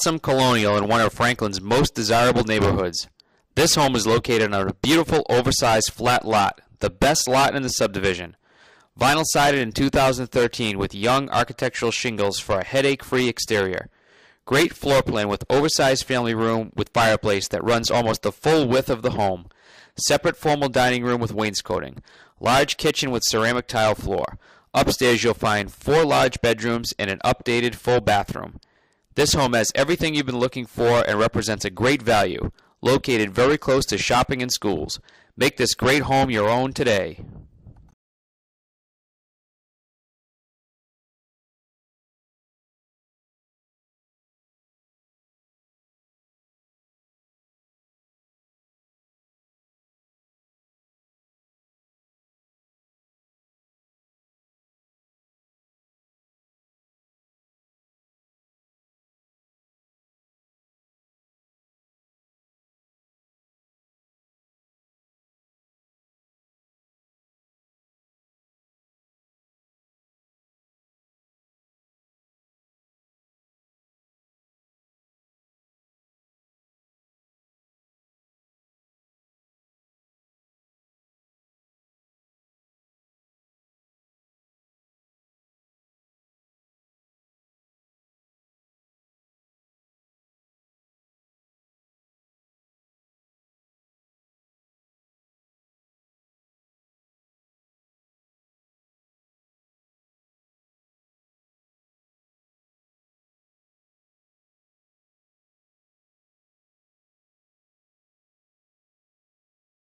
awesome colonial in one of Franklin's most desirable neighborhoods. This home is located on a beautiful oversized flat lot, the best lot in the subdivision. Vinyl sided in 2013 with young architectural shingles for a headache free exterior. Great floor plan with oversized family room with fireplace that runs almost the full width of the home. Separate formal dining room with wainscoting. Large kitchen with ceramic tile floor. Upstairs you'll find four large bedrooms and an updated full bathroom. This home has everything you've been looking for and represents a great value, located very close to shopping and schools. Make this great home your own today.